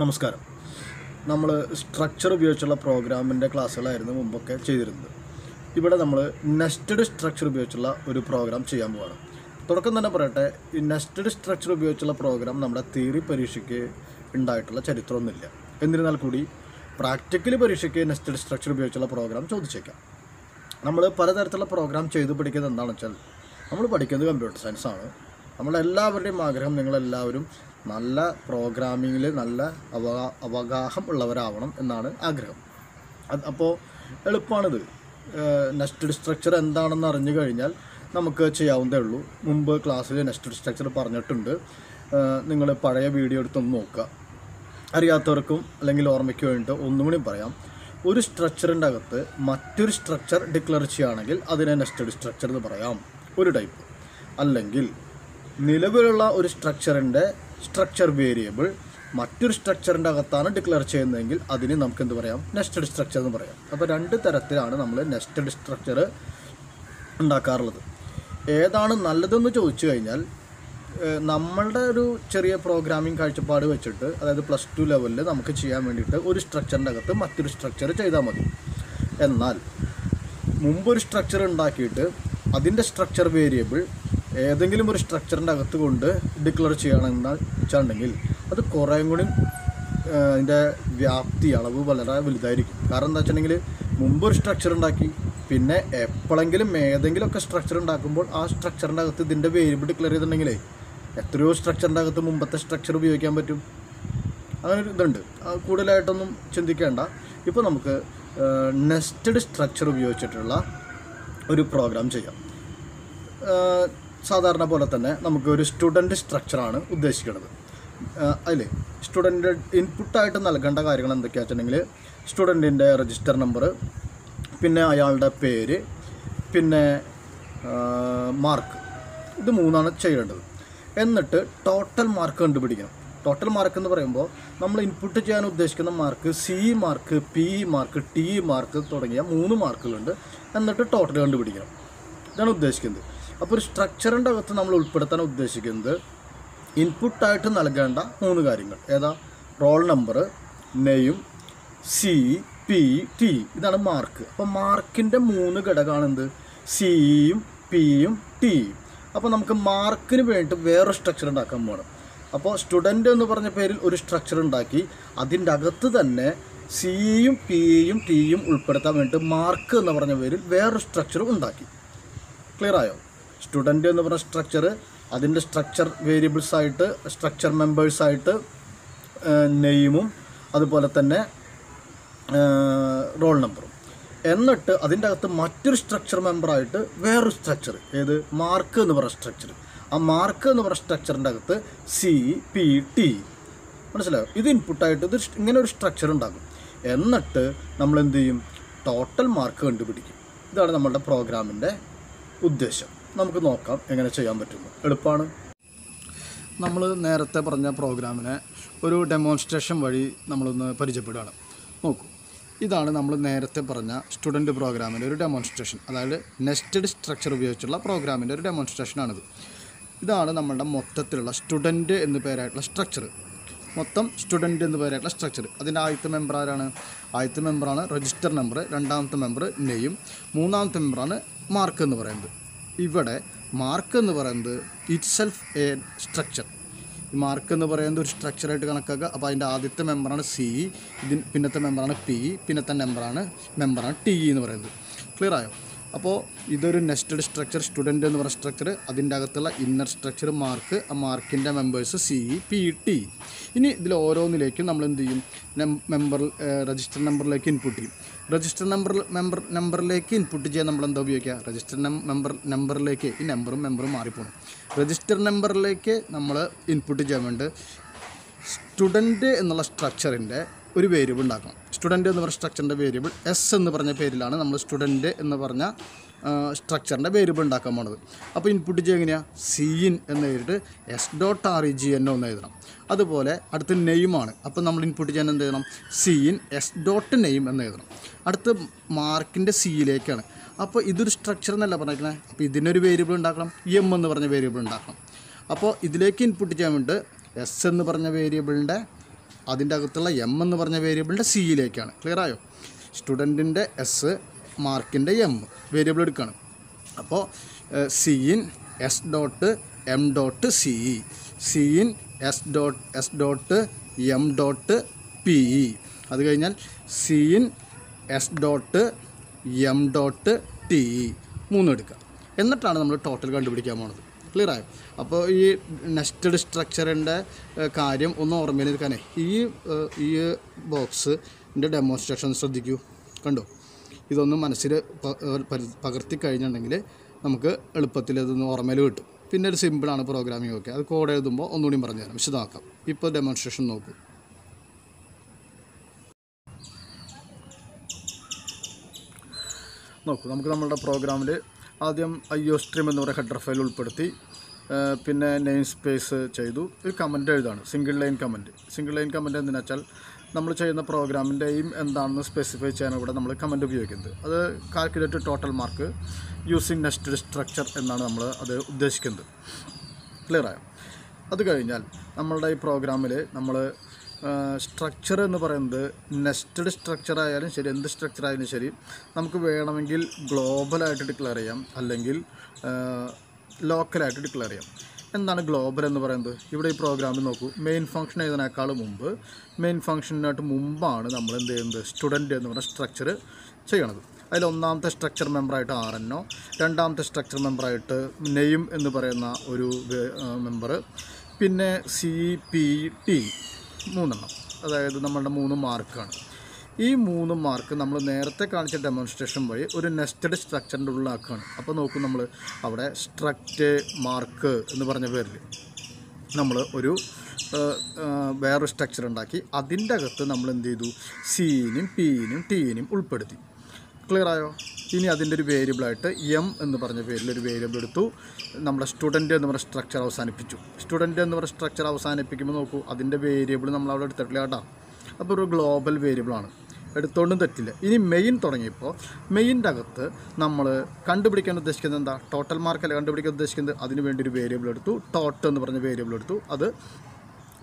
നമസ്കാരം. നമ്മൾ സ്ട്രക്ചർ ഉപയോഗിച്ചുള്ള പ്രോഗ്രാമിന്റെ ക്ലാസ്സുകളായിരുന്നു മുമ്പൊക്കെ ചെയ്തിരുന്നത്. ഇവിടെ നമ്മൾ നെസ്റ്റഡ് സ്ട്രക്ചർ ഉപയോഗിച്ചുള്ള ഒരു പ്രോഗ്രാം ചെയ്യാൻ പോവാണ്. തുടക്കം തന്നെ പറയട്ടെ ഈ നെസ്റ്റഡ് സ്ട്രക്ചർ ഉപയോഗിച്ചുള്ള പ്രോഗ്രാം നമ്മുടെ തിയറി പരീക്ഷയ്ക്ക് ഉണ്ടായിട്ടുള്ള ചരിത്രമൊന്നുമില്ല. എന്നിരുന്നാൽ കൂടി പ്രാക്ടിക്കൽ പരീക്ഷയ്ക്ക് നെസ്റ്റഡ് സ്ട്രക്ചർ ഉപയോഗിച്ചുള്ള പ്രോഗ്രാം ചോദിച്ചേക്കാം. നമ്മൾ പലതരത്തിലുള്ള പ്രോഗ്രാം ചെയ്ത് പഠിക്കുന്നത് എന്താണെന്ന് വെച്ചാൽ നമ്മൾ പഠിക്കുന്നത് കമ്പ്യൂട്ടർ സയൻസ് ആണ്. നമ്മളെല്ലാവരുടെയും ആഗ്രഹം നിങ്ങളെല്ലാവരും നല്ല പ്രോഗ്രാമിങ്ങിൽ നല്ല അവഗാ അവഗാഹം ഉള്ളവരാവണം എന്നാണ് ആഗ്രഹം. അപ്പോൾ എളുപ്പമാണിത് നെസ്റ്റഡ് സ്ട്രക്ചർ എന്താണെന്ന് അറിഞ്ഞു കഴിഞ്ഞാൽ നമുക്ക് ചെയ്യാവുന്നതേ ഉള്ളൂ. മുമ്പ് ക്ലാസ്സിൽ നെസ്റ്റഡ് സ്ട്രക്ചർ പറഞ്ഞിട്ടുണ്ട്. നിങ്ങൾ പഴയ വീഡിയോ എടുത്തൊന്ന് നോക്കുക. അറിയാത്തവർക്കും അല്ലെങ്കിൽ ഓർമ്മയ്ക്ക് വേണ്ടിയിട്ട് ഒന്നും കൂടി പറയാം. ഒരു സ്ട്രക്ചറിന്റെ അകത്ത് മറ്റൊരു സ്ട്രക്ചർ ഡിക്ലെയർ ചെയ്യുകയാണെങ്കിൽ അതിനെ നെസ്റ്റഡ് സ്ട്രക്ചർ എന്ന് പറയാം. ഒരു ടൈപ്പ് അല്ലെങ്കിൽ നിലവിലുള്ള ഒരു സ്ട്രക്ചറിന്റെ സ്ട്രക്ചർ വേരിയബിൾ മറ്റൊരു സ്ട്രക്ചറിന്റെ അകത്താണ് ഡിക്ലെയർ ചെയ്യുന്നതെങ്കിൽ അതിന് നമുക്ക് എന്ത് പറയാം? നെസ്റ്റഡ് സ്ട്രക്ചർ എന്ന് പറയാം. അപ്പോൾ രണ്ട് തരത്തിലാണ് നമ്മൾ നെസ്റ്റഡ് സ്ട്രക്ചർ ഉണ്ടാക്കാറുള്ളത്. ഏതാണ് നല്ലതെന്ന് ചോദിച്ചു കഴിഞ്ഞാൽ നമ്മളുടെ ഒരു ചെറിയ പ്രോഗ്രാമിംഗ് കാഴ്ചപ്പാട് വെച്ചിട്ട് അതായത് പ്ലസ് ടു ലെവലിൽ നമുക്ക് ചെയ്യാൻ വേണ്ടിയിട്ട് ഒരു സ്ട്രക്ചറിന്റെ അകത്ത് മറ്റൊരു സ്ട്രക്ചർ ചെയ്താൽ മതി. എന്നാൽ മുമ്പൊരു സ്ട്രക്ചർ ഉണ്ടാക്കിയിട്ട് അതിന്റെ സ്ട്രക്ചർ വേരിയബിൾ ഏതെങ്കിലും ഒരു സ്ട്രക്ചറിന്റെ അകത്ത് കൊണ്ട് ഡിക്ലെയർ ചെയ്യണമെന്ന് വെച്ചിട്ടുണ്ടെങ്കിൽ അത് കുറേ കൂടി അതിന്റെ വ്യാപ്തി അളവ് വളരെ വലുതായിരിക്കും. കാരണം എന്താ വെച്ചിട്ടുണ്ടെങ്കിൽ മുമ്പ് ഒരു സ്ട്രക്ചർ ഉണ്ടാക്കി പിന്നെ എപ്പോഴെങ്കിലും ഏതെങ്കിലുമൊക്കെ സ്ട്രക്ചർ ഉണ്ടാക്കുമ്പോൾ ആ സ്ട്രക്ചറിന്റെ അകത്ത് ഇതിന്റെ വേരിയബിൾ ഡിക്ലെയർ ചെയ്തിട്ടുണ്ടെങ്കിലേ എത്രയോ സ്ട്രക്ചറിന്റെ അകത്ത് മുമ്പത്തെ സ്ട്രക്ചർ ഉപയോഗിക്കാൻ പറ്റും. അങ്ങനെ ഒരു ഇതുണ്ട്. കൂടുതലായിട്ടൊന്നും ചിന്തിക്കേണ്ട. ഇപ്പോൾ നമുക്ക് നെസ്റ്റഡ് സ്ട്രക്ചർ ഉപയോഗിച്ചിട്ടുള്ള ഒരു പ്രോഗ്രാം ചെയ്യാം. സാധാരണ പോലെ തന്നെ നമുക്ക് ഒരു സ്റ്റുഡന്റ് സ്ട്രക്ചറാണ് ഉദ്ദേശിക്കുന്നത്. അതിൽ സ്റ്റുഡന്റ് ഇൻപുട്ടായിട്ട് നൽകേണ്ട കാര്യങ്ങൾ എന്തൊക്കെയാണെന്ന് വെച്ചിട്ടുണ്ടെങ്കിൽ സ്റ്റുഡന്റിന്റെ രജിസ്റ്റർ നമ്പർ പിന്നെ അയാളുടെ പേര് പിന്നെ മാർക്ക് ഇത് മൂന്നാണ് ചെയ്യേണ്ടത്. എന്നിട്ട് ടോട്ടൽ മാർക്ക് കണ്ടുപിടിക്കണം. ടോട്ടൽ മാർക്ക് എന്ന് പറയുമ്പോൾ നമ്മൾ ഇൻപുട്ട് ചെയ്യാൻ ഉദ്ദേശിക്കുന്ന mark C mark P mark T mark തുടങ്ങിയ മൂന്ന് മാർക്കുകളുണ്ട് എന്നിട്ട് ടോട്ടൽ കണ്ടുപിടിക്കണം. ഇതാണ് ഉദ്ദേശിക്കുന്നത്. അപ്പോൾ ഒരു സ്ട്രക്ചറിന്റെ അകത്ത് നമ്മൾ ഉൾപ്പെടുത്താൻ ഉദ്ദേശിക്കുന്നത് ഇൻപുട്ടായിട്ട് നൽകേണ്ട മൂന്ന് കാര്യങ്ങൾ. ഏതാ? റോൾ നമ്പർ നെയും സി പി ടി ഇതാണ് മാർക്ക് അപ്പോൾ മാർക്കിന്റെ മൂന്ന് ഘടകമാണ് എന്ത്? സിയും പിയും ടി അപ്പോൾ നമുക്ക് മാർക്കിന് വേണ്ടിയിട്ട് വേറൊരു സ്ട്രക്ചർ ഉണ്ടാക്കാൻ പോകണം അപ്പോൾ സ്റ്റുഡന്റ് എന്ന് പറഞ്ഞ പേരിൽ ഒരു സ്ട്രക്ചർ ഉണ്ടാക്കി അതിന്റെ അകത്ത് തന്നെ സിയും പിയും ടിയും ഉൾപ്പെടുത്താൻ വേണ്ടിയിട്ട് മാർക്ക് എന്ന് പറഞ്ഞ പേരിൽ വേറൊരു സ്ട്രക്ചർ ഉണ്ടാക്കി. ക്ലിയർ ആയോ? സ്റ്റുഡന്റ് എന്ന് പറഞ്ഞ സ്ട്രക്ചർ അതിന്റെ സ്ട്രക്ചർ വേരിയബിൾസ് ആയിട്ട് സ്ട്രക്ചർ മെമ്പേഴ്സായിട്ട് നെയിമും അതുപോലെ തന്നെ റോൾ നമ്പറും എന്നിട്ട് അതിന്റെ അകത്ത് മറ്റൊരു സ്ട്രക്ചർ മെമ്പറായിട്ട് വേറൊരു സ്ട്രക്ചർ ഏത്? മാർക്ക് എന്ന് പറഞ്ഞ സ്ട്രക്ചർ ആ മാർക്ക് എന്ന് പറഞ്ഞ സ്ട്രക്ചറിന്റെ അകത്ത് സി പി ടി മനസ്സിലായോ? ഇത് ഇൻപുട്ടായിട്ട് ഇത് ഇങ്ങനെ ഒരു സ്ട്രക്ചർ ഉണ്ടാകും. എന്നിട്ട് നമ്മൾ എന്ത് ചെയ്യും? ടോട്ടൽ മാർക്ക് കണ്ടുപിടിക്കും. ഇതാണ് നമ്മളുടെ പ്രോഗ്രാമിന്റെ ഉദ്ദേശം. നമുക്ക് നോക്കാം എങ്ങനെ ചെയ്യാൻ പറ്റുന്നു. എളുപ്പമാണ് നമ്മൾ നേരത്തെ പറഞ്ഞ പ്രോഗ്രാമിനെ ഒരു ഡെമോൺസ്ട്രേഷൻ വഴി നമ്മളൊന്ന് പരിചയപ്പെടുകയാണ്. നോക്കൂ. ഇതാണ് നമ്മൾ നേരത്തെ പറഞ്ഞ സ്റ്റുഡന്റ് പ്രോഗ്രാമിന്റെ ഒരു ഡെമോൺസ്ട്രേഷൻ അതായത് നെസ്റ്റഡ് സ്ട്രക്ചർ ഉപയോഗിച്ചുള്ള പ്രോഗ്രാമിന്റെ ഒരു ഡെമോൺസ്ട്രേഷനാണിത് ഇതാണ് നമ്മളുടെ മൊത്തത്തിലുള്ള സ്റ്റുഡന്റ് എന്ന് പേരായിട്ടുള്ള സ്ട്രക്ചർ മൊത്തം സ്റ്റുഡന്റ് എന്ന് പേരായിട്ടുള്ള സ്ട്രക്ചർ അതിന്റെ ആദ്യത്തെ മെമ്പർ ആരാണ്? ആദ്യത്തെ മെമ്പറാണ് രജിസ്റ്റർ നമ്പർ രണ്ടാമത്തെ മെമ്പർ നെയ്യും മൂന്നാമത്തെ മെമ്പറാണ് മാർക്ക് എന്ന് പറയുന്നത്. ഇവിടെ മാർക്ക് എന്ന് പറയുന്നത് itself a structure mark എന്ന് പറയുന്നത് ഒരു സ്ട്രക്ചറായിട്ട് കണക്കാക്കുക. അപ്പോൾ അതിന്റെ ആദ്യത്തെ മെമ്പറാണ് സി ഇതിന് പിന്നത്തെ മെമ്പറാണ് പി പിന്നത്തെ മെമ്പറാണ് മെമ്പറാണ് ടി എന്ന് പറയുന്നത്. ക്ലിയർ ആയോ? അപ്പോൾ ഇതൊരു നെസ്റ്റഡ് സ്ട്രക്ചർ സ്റ്റുഡന്റ് എന്ന് പറഞ്ഞ സ്ട്രക്ചർ അതിന്റെ അകത്തുള്ള ഇന്നർ സ്ട്രക്ചർ മാർക്ക് ആ മാർക്കിന്റെ members C E P T ഇനി ഇതിൽ ഓരോന്നിലേക്കും നമ്മൾ എന്ത് ചെയ്യും? മെമ്പർ രജിസ്റ്റർ നമ്പറിലേക്ക് ഇൻപുട്ട് ചെയ്യും. രജിസ്റ്റർ നമ്പർ മെമ്പർ നമ്പറിലേക്ക് ഇൻപുട്ട് ചെയ്യാൻ നമ്മൾ എന്താ ഉപയോഗിക്കുക? രജിസ്റ്റർ മെമ്പർ നമ്പറിലേക്ക് ഈ നമ്പറും മെമ്പറും മാറിപ്പോണം. രജിസ്റ്റർ നമ്പറിലേക്ക് നമ്മൾ ഇൻപുട്ട് ചെയ്യാൻ വേണ്ടി സ്റ്റുഡന്റ് എന്നുള്ള സ്ട്രക്ചറിന്റെ ഒരു വേരിയബിൾ ഉണ്ടാക്കണം. സ്റ്റുഡന്റ് എന്ന് പറഞ്ഞ സ്ട്രക്ചറിന്റെ വേരിയബിൾ എസ് എന്ന് പറഞ്ഞ പേരിലാണ് നമ്മൾ സ്റ്റുഡന്റ് എന്ന് പറഞ്ഞ സ്ട്രക്ചറിന്റെ വേരിയബിൾ ഉണ്ടാക്കാൻ പോണത്. അപ്പോൾ ഇൻപുട്ട് ചെയ്യുക എങ്ങനെയാണ് ഇൻ എന്ന് എഴുതിയിട്ട് S dot R E G N ഒന്ന് എഴുതണം. അതുപോലെ അടുത്ത നെയിമാണ് അപ്പോൾ നമ്മൾ ഇൻപുട്ട് ചെയ്യാൻ എന്ത് ചെയ്യണം? C in S dot name എന്ന് എഴുതണം. അടുത്ത മാർക്കിന്റെ സിയിലേക്കാണ് അപ്പോൾ ഇതൊരു സ്ട്രക്ചർ എന്നല്ല പറഞ്ഞിരിക്കുന്നത് അപ്പോൾ ഇതിനൊരു വേരിയബിൾ ഉണ്ടാക്കണം. എം എന്ന് പറഞ്ഞ വേരിയബിൾ ഉണ്ടാക്കണം. അപ്പോൾ ഇതിലേക്ക് ഇൻപുട്ട് ചെയ്യാൻ വേണ്ടി എസ് എന്ന് പറഞ്ഞ വേരിയബിളിന്റെ അതിന്റെ അകത്തുള്ള എം എന്ന് പറഞ്ഞ വേരിയബിളിന്റെ സിയിലേക്കാണ് ക്ലിയർ ആയോ? സ്റ്റുഡന്റിന്റെ എസ് മാർക്കിന്റെ എം വേരിയബിൾ എടുക്കുകയാണ് അപ്പോൾ cin S dot M dot C E cin S dot S dot M dot P E അത് കഴിഞ്ഞാൽ cin S dot M dot T E മൂന്ന് എടുക്കുക. എന്നിട്ടാണ് നമ്മൾ ടോട്ടൽ കണ്ടുപിടിക്കാൻ പോണത്. ക്ലിയർ ആയോ അപ്പോൾ ഈ നെസ്റ്റഡ് സ്ട്രക്ചറിന്റെ കാര്യം ഒന്ന് ഓർമ്മയിൽ നിൽക്കാനേ ഈ ഈ ബോക്സിന്റെ ഡെമോൺസ്ട്രേഷൻ ശ്രദ്ധിക്കൂ. കണ്ടോ? ഇതൊന്ന് മനസ്സിൽ പകർത്തി കഴിഞ്ഞിട്ടുണ്ടെങ്കിൽ നമുക്ക് എളുപ്പത്തിൽ ഇതൊന്ന് ഓർമ്മയിൽ കിട്ടും. പിന്നെ ഒരു സിമ്പിളാണ് പ്രോഗ്രാമിംഗ് ഒക്കെ. അത് കോഡ് എഴുതുമ്പോൾ ഒന്നുകൂടി പറഞ്ഞു തരാം വിശദമാക്കാം. ഇപ്പോൾ ഡെമോൺസ്ട്രേഷൻ നോക്കൂ. നോക്കൂ നമുക്ക് നമ്മളുടെ പ്രോഗ്രാമിൽ ആദ്യം ഒ സ്ട്രീം എന്ന് പറയുന്ന ഹെഡർ ഫയൽ ഉൾപ്പെടുത്തി പിന്നെ നെയിം സ്പേസ് ചെയ്തു. ഒരു comment എഴുതാണ്. Single line comment single line comment എന്തിനാ വെച്ചാൽ നമ്മൾ ചെയ്യുന്ന പ്രോഗ്രാമിന്റെ എയിം എന്താണെന്ന് സ്പെസിഫൈ ചെയ്യാൻ ഇവിടെ നമ്മൾ കമന്റ് ഉപയോഗിക്കുന്നത്. അത് calculate total mark using nested structure എന്നാണ് നമ്മൾ അത് ഉദ്ദേശിക്കുന്നത്. ക്ലിയറായോ അത് കഴിഞ്ഞാൽ നമ്മളുടെ ഈ പ്രോഗ്രാമിൽ നമ്മൾ സ്ട്രക്ചർ എന്ന് പറയുന്നത് നെസ്റ്റഡ് സ്ട്രക്ചർ ആയാലും ശരി എന്ത് സ്ട്രക്ചർ ആയാലും ശരി നമുക്ക് വേണമെങ്കിൽ ഗ്ലോബലായിട്ട് ഡിക്ലെയർ ചെയ്യാം അല്ലെങ്കിൽ ലോക്കലായിട്ട് ഡിക്ലെയർ ചെയ്യാം. എന്താണ് ഗ്ലോബൽ എന്ന് പറയുന്നത്? ഇവിടെ ഈ പ്രോഗ്രാമിൽ നോക്കൂ. മെയിൻ ഫംഗ്ഷൻ എഴുതുന്നതിനേക്കാൾ മുമ്പ് മെയിൻ ഫംഗ്ഷനായിട്ട് മുമ്പാണ് നമ്മൾ എന്ത് ചെയ്യുന്നത്? സ്റ്റുഡന്റ് എന്ന് പറഞ്ഞ സ്ട്രക്ചർ ചെയ്യണത്. അതിൽ ഒന്നാമത്തെ സ്ട്രക്ചർ മെമ്പറായിട്ട് ആർ എൻ ഒ രണ്ടാമത്തെ സ്ട്രക്ചർ മെമ്പറായിട്ട് നെയിം എന്ന് പറയുന്ന ഒരു മെമ്പർ പിന്നെ സി പി ടി മൂന്നെണ്ണം. അതായത് നമ്മളുടെ മൂന്ന് മാർക്കാണ്. ഈ മൂന്ന് മാർക്ക് നമ്മൾ നേരത്തെ കാണിച്ച ഡെമോൺസ്ട്രേഷൻ വഴി ഒരു നെസ്റ്റഡ് സ്ട്രക്ചറിന്റെ ഉള്ളിലാക്കുകയാണ് അപ്പോൾ നോക്കും നമ്മൾ അവിടെ സ്ട്രക്റ്റ് മാർക്ക് എന്ന് പറഞ്ഞ പേരിൽ നമ്മൾ ഒരു വേറൊരു സ്ട്രക്ചർ ഉണ്ടാക്കി. അതിന്റെ അകത്ത് നമ്മൾ എന്ത് ചെയ്തു? സീനും പീനും ടീനും ഉൾപ്പെടുത്തി. ക്ലിയർ ആയോ ഇനി അതിന്റെ ഒരു വേരിയബിളായിട്ട് എം എന്ന് പറഞ്ഞ പേരിൽ ഒരു വേരിയബിൾ എടുത്തു. നമ്മുടെ സ്റ്റുഡന്റ് എന്ന് പറഞ്ഞ സ്ട്രക്ചർ അവസാനിപ്പിച്ചു. സ്റ്റുഡന്റ് എന്ന് പറഞ്ഞ സ്ട്രക്ചർ അവസാനിപ്പിക്കുമ്പോൾ നോക്കൂ അതിന്റെ വേരിയബിൾ നമ്മൾ അവിടെ എടുത്തിട്ടില്ല കേട്ടോ. അപ്പോൾ ഒരു ഗ്ലോബൽ വേരിയബിളാണ് എടുത്തോണ്ടും തെറ്റില്ല. ഇനി മെയിൻ തുടങ്ങിയപ്പോൾ മെയിന്റെ അകത്ത് നമ്മൾ കണ്ടുപിടിക്കാൻ ഉദ്ദേശിക്കുന്നത് എന്താ? ടോട്ടൽ മാർക്കല്ല കണ്ടുപിടിക്കാൻ ഉദ്ദേശിക്കുന്നത്? അതിന് വേണ്ടി ഒരു വേരിയബിൾ എടുത്തു. ടോട്ട് എന്ന് പറഞ്ഞ വേരിയബിൾ എടുത്തു. അത്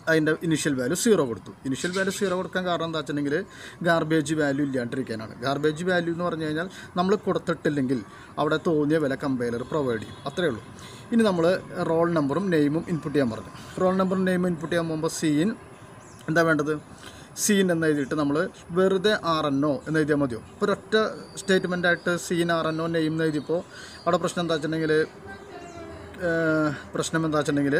അതിന്റെ ഇനിഷ്യൽ വാല്യൂ സീറോ കൊടുത്തു. ഇനിഷ്യൽ വാല്യൂ സീറോ കൊടുക്കാൻ കാരണം എന്താ വെച്ചിട്ടുണ്ടെങ്കിൽ ഗാർബേജ് വാല്യൂ ഇല്ലാണ്ടിരിക്കാനാണ്. ഗാർബേജ് വാല്യൂ എന്ന് പറഞ്ഞു കഴിഞ്ഞാൽ നമ്മൾ കൊടുത്തിട്ടില്ലെങ്കിൽ അവിടെ തോന്നിയ വില കമ്പൈലർ പ്രൊവൈഡ് ചെയ്യും. അത്രയേ ഉള്ളൂ. ഇനി നമ്മൾ റോൾ നമ്പറും നെയിമും ഇൻപുട്ട് ചെയ്യാൻ പറഞ്ഞു. റോൾ നമ്പറും നെയിമും ഇൻപുട്ട് ചെയ്യാൻ പോകുമ്പോൾ സീൻ എന്താ വേണ്ടത്? സീൻ എന്ന് എഴുതിയിട്ട് നമ്മൾ വെറുതെ ആർ എൻ ഒ എന്ന് എഴുതിയാൽ മതിയോ? ഇപ്പോൾ ഒരൊറ്റ സ്റ്റേറ്റ്മെന്റ് ആയിട്ട് cin R N O name എന്ന് എഴുതിയപ്പോൾ അവിടെ പ്രശ്നം എന്താ വെച്ചിട്ടുണ്ടെങ്കിൽ പ്രശ്നം എന്താ വെച്ചിട്ടുണ്ടെങ്കിൽ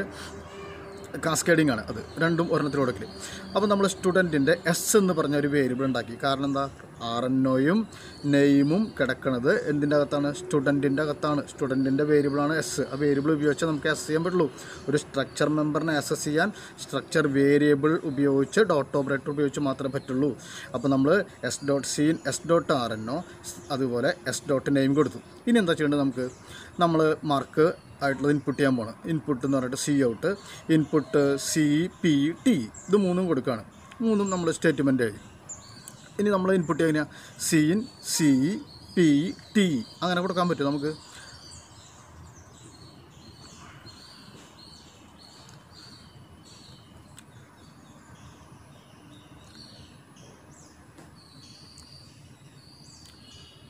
കാസ്കേഡിംഗ് ആണ് അത്. രണ്ടും ഒരെണ്ണത്തിൽ കൊടുക്കൽ അപ്പോൾ നമ്മൾ സ്റ്റുഡന്റിന്റെ എസ് എന്ന് പറഞ്ഞ ഒരു വേരിയബിൾ ഉണ്ടാക്കി. കാരണം എന്താ? ആർ എൻ ഒയും നെയിമും കിടക്കുന്നത് എന്തിന്റെ അകത്താണ്? സ്റ്റുഡന്റിന്റെ അകത്താണ്. സ്റ്റുഡന്റിന്റെ വേരിയബിളാണ് എസ് ആ വേരിയബിൾ ഉപയോഗിച്ച് നമുക്ക് എസ് ചെയ്യാൻ പറ്റുള്ളൂ. ഒരു സ്ട്രക്ചർ മെമ്പറിനെ ആക്സസ് ചെയ്യാൻ സ്ട്രക്ചർ വേരിയബിൾ ഉപയോഗിച്ച് ഡോട്ട് ഓപ്പറേറ്റർ ഉപയോഗിച്ച് മാത്രമേ പറ്റുള്ളൂ. അപ്പോൾ നമ്മൾ S dot cin S dot R N O അതുപോലെ എസ് ഡോട്ട് നെയിം കൊടുത്തു. ഇനി എന്താ ചെയ്യേണ്ടത് നമുക്ക്? നമ്മൾ മാർക്ക് ആയിട്ടുള്ളത് ഇൻപുട്ട് ചെയ്യാൻ പോകണം ഇൻപുട്ട് എന്ന് പറഞ്ഞിട്ട് cout input C P T ഇത് മൂന്നും കൊടുക്കുകയാണ് മൂന്നും നമ്മൾ സ്റ്റേറ്റ്മെന്റ് എഴുതി ഇനി നമ്മൾ ഇൻപുട്ട് ചെയ്യാൻ C in C P T അങ്ങനെ കൊടുക്കാൻ പറ്റും നമുക്ക്?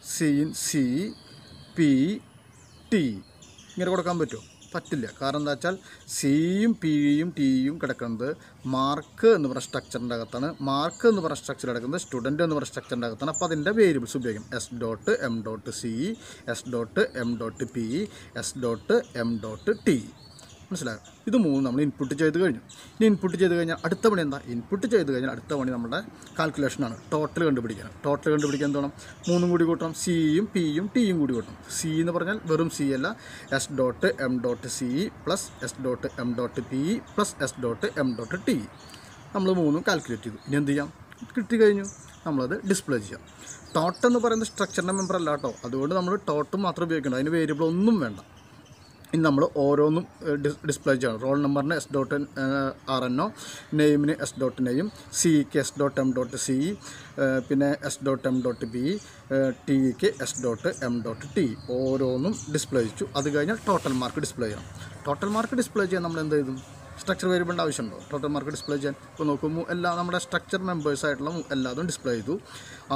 C in C P T ഇങ്ങനെ കൊടുക്കാൻ പറ്റുമോ? പറ്റില്ല. കാരണം എന്താ വെച്ചാൽ സിയും പിയും ടിയും കിടക്കുന്നത് മാർക്ക് എന്ന് പറയുന്ന സ്ട്രക്ചറിന്റെ അകത്താണ്. മാർക്ക് എന്ന് പറയുന്ന സ്ട്രക്ചർ കിടക്കുന്നത് സ്റ്റുഡന്റ് എന്ന് പറയുന്ന സ്ട്രക്ചറിന്റെ അകത്താണ്. അപ്പോൾ അതിന്റെ വേരിയബിൾസ് ഉപയോഗിക്കും. S dot M dot C S dot M dot P S dot M dot T മനസ്സിലായോ? ഇത് മൂന്ന് നമ്മൾ ഇൻപുട്ട് ചെയ്ത് കഴിഞ്ഞു. ഇനി ഇൻപുട്ട് ചെയ്ത് കഴിഞ്ഞാൽ അടുത്ത പണി എന്താ? ഇൻപുട്ട് ചെയ്ത് കഴിഞ്ഞാൽ അടുത്ത പണി നമ്മുടെ കാൽക്കുലേഷനാണ് ടോട്ടൽ കണ്ടുപിടിക്കണം. ടോട്ടൽ കണ്ടുപിടിക്കാൻ എന്ത് വേണം? മൂന്നും കൂടി കൂട്ടണം. സിയും പിയും ടിയും കൂടി കൂട്ടണം. സി എന്ന് പറഞ്ഞാൽ വെറും സി അല്ല. S dot M dot C plus S dot M dot P plus S dot M dot T നമ്മൾ മൂന്നും കാൽക്കുലേറ്റ് ചെയ്തു. ഇനി എന്ത് ചെയ്യാം? കിട്ടി കഴിഞ്ഞു. നമ്മളത് ഡിസ്പ്ലേ ചെയ്യാം. ടോട്ട് എന്ന് പറയുന്ന സ്ട്രക്ചറിന്റെ മെമ്പർ അല്ല കേട്ടോ. അതുകൊണ്ട് നമ്മൾ ടോട്ട് മാത്രം ഉപയോഗിക്കണം. അതിന് വേരിയബിൾ ഒന്നും വേണ്ട. ഇനി നമ്മൾ ഓരോന്നും ഡിസ്പ്ലേ ചെയ്യണം. റോൾ നമ്പറിന് S dot R N O നെയിമിന് S dot name സിഇക്ക് S dot M dot C പിന്നെ S dot M dot B T ഇക്ക് S dot M dot T ഓരോന്നും ഡിസ്പ്ലേ ചെയ്യിച്ചു അത് കഴിഞ്ഞാൽ ടോട്ടൽ മാർക്ക് ഡിസ്പ്ലേ ചെയ്യണം. ടോട്ടൽ മാർക്ക് ഡിസ്പ്ലേ ചെയ്യാൻ നമ്മൾ എന്ത് ചെയ്തു? സ്ട്രക്ചർ വേരിയബിളിന്റെ ആവശ്യമുണ്ടോ? ടോട്ടൽ മാർക്ക് ഡിസ്പ്ലേ ചെയ്യാൻ. ഇപ്പോൾ നോക്കുമ്പോൾ എല്ലാ നമ്മുടെ സ്ട്രക്ചർ മെമ്പേഴ്സ് ആയിട്ടുള്ള എല്ലാതും ഡിസ്പ്ലേ ചെയ്തു.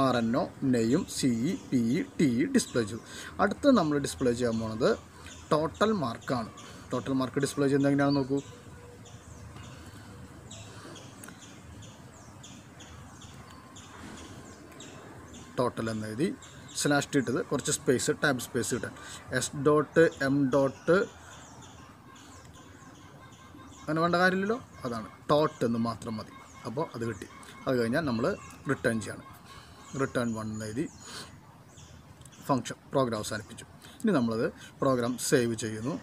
ആർ എൻ ഒ നെയും C E P E T E display ചെയ്തു. അടുത്ത് നമ്മൾ ഡിസ്പ്ലേ ചെയ്യാൻ പോണത് ടോട്ടൽ മാർക്കാണ് ടോട്ടൽ മാർക്ക് ഡിസ്പ്ലേ ചെയ്യുന്നത് എങ്ങനെയാണെന്ന് നോക്കൂ. ടോട്ടൽ എന്ന് എഴുതി സ്ലാഷ് ഇട്ടത് കുറച്ച് സ്പേസ് ടാബ് സ്പേസ് കിട്ടാൻ. എസ് ഡോട്ട് എം ഡോട്ട് അങ്ങനെ വേണ്ട കാര്യമില്ലല്ലോ? അതാണ്. ടോട്ട് എന്ന് മാത്രം മതി. അപ്പോൾ അത് കിട്ടി. അത് കഴിഞ്ഞാൽ നമ്മൾ റിട്ടേൺ ചെയ്യാണ്. റിട്ടേൺ വൺ എന്ന് എഴുതി ഫങ്ഷൻ പ്രോഗ്രാം അവസാനിപ്പിച്ചു. ഇനി നമ്മളത് പ്രോഗ്രാം സേവ് ചെയ്യുന്നു.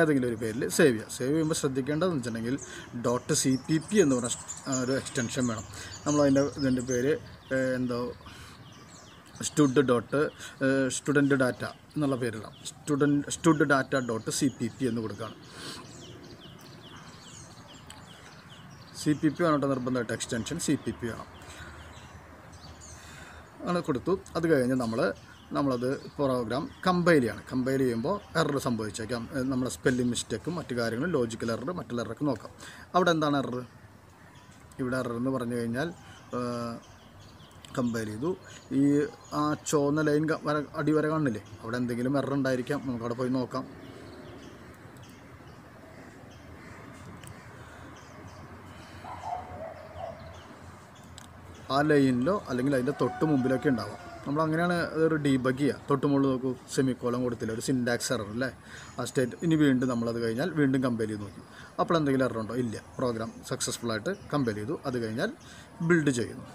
ഏതെങ്കിലും ഒരു പേരിൽ സേവ് ചെയ്യുക സേവ് ചെയ്യുമ്പോൾ ശ്രദ്ധിക്കേണ്ടതെന്ന് വെച്ചിട്ടുണ്ടെങ്കിൽ ഡോട്ട് സി പി പി എന്ന് പറഞ്ഞ ഒരു എക്സ്റ്റൻഷൻ വേണം. നമ്മൾ നമ്മളതിന്റെ ഇതിന്റെ പേര് എന്തോ സ്റ്റുഡ് ഡോട്ട് സ്റ്റുഡന്റ് ഡാറ്റ എന്നുള്ള പേരിടാം. Student stud data dot C P P എന്ന് കൊടുക്കുകയാണ്. സി പി പി വേണം കേട്ടോ നിർബന്ധമായിട്ട്? എക്സ്റ്റൻഷൻ സി പി പി വേണം. അങ്ങനെ കൊടുത്തു. അത് കഴിഞ്ഞ് നമ്മൾ നമ്മളത് പ്രോഗ്രാം കമ്പൈൽ ചെയ്യണം. കമ്പൈൽ ചെയ്യുമ്പോൾ എറർ സംഭവിച്ചേക്കാം. നമ്മുടെ സ്പെല്ലിംഗ് മിസ്റ്റേക്കും മറ്റു കാര്യങ്ങളും ലോജിക്കൽ എറർ മറ്റുള്ള എററൊക്കെ നോക്കാം. അവിടെ എന്താണ് എറർ ഇവിടെ എറർ എന്ന് പറഞ്ഞു കഴിഞ്ഞാൽ കമ്പയർ ചെയ്തു. ഈ ആ ചുവന്ന ലൈൻ വര അടിവര കാണില്ലേ? അവിടെ എന്തെങ്കിലും എറർ ഉണ്ടായിരിക്കാം. നമുക്കവിടെ പോയി നോക്കാം. ആ ലൈനിലോ അല്ലെങ്കിൽ അതിന്റെ തൊട്ട് മുമ്പിലൊക്കെ ഉണ്ടാവാം. നമ്മൾ അങ്ങനെയാണ് അതൊരു ഡീബഗ് ചെയ്യുക തൊട്ട് മുകളിൽ നോക്കൂ സെമിക്കോളം കൊടുത്തില്ല ഒരു സിൻഡാക്സ് എറർ അല്ലേ? ആ സ്റ്റേറ്റ് ഇനി വീണ്ടും നമ്മളത് കഴിഞ്ഞാൽ വീണ്ടും കമ്പയർ ചെയ്ത് നോക്കി. അപ്പോൾ എന്തെങ്കിലും എറർ ഉണ്ടോ? ഇല്ല. പ്രോഗ്രാം സക്സസ്ഫുൾ ആയിട്ട് കമ്പയർ ചെയ്തു. അത് കഴിഞ്ഞാൽ ബിൽഡ് ചെയ്യുന്നു.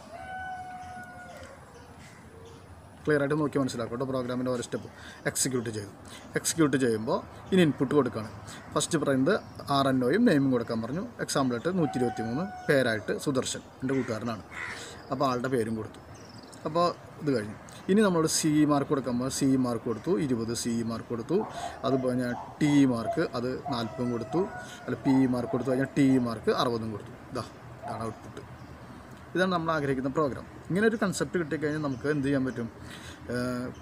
ക്ലിയർ ആയിട്ട് നോക്കി മനസ്സിലാക്കട്ടോ പ്രോഗ്രാമിന്റെ ഓരോ സ്റ്റെപ്പ്. എക്സിക്യൂട്ട് ചെയ്തു. എക്സിക്യൂട്ട് ചെയ്യുമ്പോൾ ഇനി ഇൻപുട്ട് കൊടുക്കുകയാണ് ഫസ്റ്റ് പറയുന്നത് ആർ എൻ ഒയും നെയിമും കൊടുക്കാൻ പറഞ്ഞു. എക്സാമ്പിളായിട്ട് നൂറ്റി ഇരുപത്തി മൂന്ന് പേരായിട്ട് സുദർശൻ എന്റെ കൂട്ടുകാരനാണ്. അപ്പോൾ ആളുടെ പേരും കൊടുത്തു. അപ്പോൾ ഇത് കഴിഞ്ഞു. ഇനി നമ്മളോട് സി മാർക്ക് കൊടുക്കുമ്പോൾ സി മാർക്ക് കൊടുത്തു ഇരുപത് സി മാർക്ക് കൊടുത്തു. അത് കഴിഞ്ഞാൽ ടി മാർക്ക് അത് നാൽപ്പതും കൊടുത്തു. അല്ല പി മാർക്ക് കൊടുത്തു കഴിഞ്ഞാൽ ടി മാർക്ക് അറുപതും കൊടുത്തു. ഇതാ ഇതാണ് ഔട്ട്പുട്ട് ഇതാണ് നമ്മൾ ആഗ്രഹിക്കുന്ന പ്രോഗ്രാം ഇങ്ങനെ ഒരു കൺസെപ്റ്റ് കിട്ടിക്കഴിഞ്ഞാൽ നമുക്ക് എന്ത് ചെയ്യാൻ പറ്റും?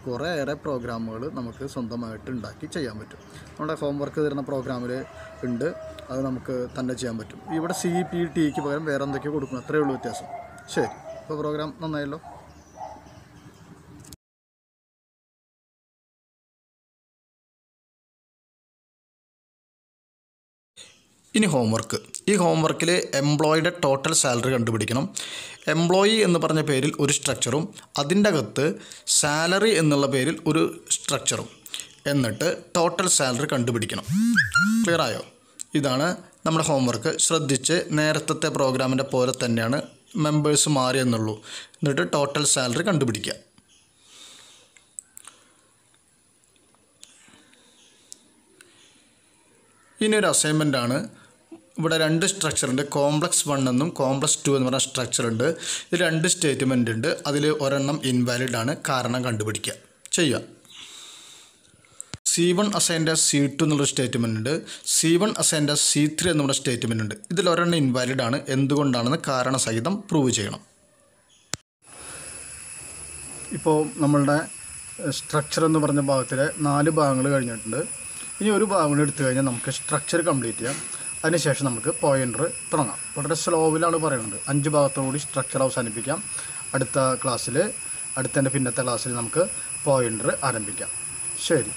കുറേയേറെ പ്രോഗ്രാമുകൾ നമുക്ക് സ്വന്തമായിട്ട് ഉണ്ടാക്കി ചെയ്യാൻ പറ്റും. നമ്മുടെ ഹോംവർക്ക് തരുന്ന പ്രോഗ്രാമിൽ ഉണ്ട്. അത് നമുക്ക് തന്നെ ചെയ്യാൻ പറ്റും. ഇവിടെ സി പി ടിക്ക് പകരം വേറെ എന്തൊക്കെയോ കൊടുക്കണം. അത്രയേ ഉള്ളൂ വ്യത്യാസം. ശരി. അപ്പോൾ പ്രോഗ്രാം നന്നായല്ലോ? ഇനി ഹോംവർക്ക് ഈ ഹോംവർക്കിൽ എംപ്ലോയിയുടെ ടോട്ടൽ സാലറി കണ്ടുപിടിക്കണം. എംപ്ലോയി എന്ന് പറഞ്ഞ പേരിൽ ഒരു സ്ട്രക്ചറും അതിന്റെ അകത്ത് സാലറി എന്നുള്ള പേരിൽ ഒരു സ്ട്രക്ചറും എന്നിട്ട് ടോട്ടൽ സാലറി കണ്ടുപിടിക്കണം. ക്ലിയർ ആയോ? ഇതാണ് നമ്മുടെ ഹോംവർക്ക് ശ്രദ്ധിച്ച് നേരത്തെ പ്രോഗ്രാമിന്റെ പോലെ തന്നെയാണ് മെമ്പേഴ്സ് മാറി എന്നുള്ളൂ. എന്നിട്ട് ടോട്ടൽ സാലറി കണ്ടുപിടിക്കുക. ഇനി ഒരു അസൈൻമെന്റ് ആണ് ഇവിടെ രണ്ട് സ്ട്രക്ചർ ഉണ്ട്. കോംപ്ലക്സ് വൺ എന്നും കോംപ്ലക്സ് ടു എന്ന് പറഞ്ഞ സ്ട്രക്ചർ ഉണ്ട്. ഇത് രണ്ട് സ്റ്റേറ്റ്മെന്റ് ഉണ്ട്. അതിൽ ഒരെണ്ണം ഇൻവാലിഡ് ആണ്. കാരണം കണ്ടുപിടിക്കുക. ചെയ്യുക. സി വൺ അസൈന്റെ സി ടു എന്നുള്ള സ്റ്റേറ്റ്മെന്റ് ഉണ്ട്. സി വൺ അസൈന്റെ സി ത്രീ എന്നുള്ള സ്റ്റേറ്റ്മെന്റ് ഉണ്ട്. ഇതിൽ ഒരെണ്ണം ഇൻവാലിഡ് ആണ്. എന്തുകൊണ്ടാണെന്ന് കാരണസഹിതം പ്രൂവ് ചെയ്യണം. ഇപ്പോൾ നമ്മളുടെ സ്ട്രക്ചർ എന്ന് പറഞ്ഞ ഭാഗത്തിലെ നാല് ഭാഗങ്ങൾ കഴിഞ്ഞിട്ടുണ്ട്. ഇനി ഒരു ഭാഗം കൂടി എടുത്തു കഴിഞ്ഞാൽ നമുക്ക് സ്ട്രക്ചർ കംപ്ലീറ്റ് ചെയ്യാം. അതിനുശേഷം നമുക്ക് പോയിന്റർ തുടങ്ങാം. വളരെ സ്ലോവിലാണ് പറയുന്നത്. അഞ്ച് ഭാഗത്തോടുകൂടി സ്ട്രക്ചർ അവസാനിപ്പിക്കാം. അടുത്ത ക്ലാസ്സിൽ അടുത്തതിന്റെ പിന്നത്തെ ക്ലാസ്സിൽ നമുക്ക് പോയിന്റർ ആരംഭിക്കാം. ശരി.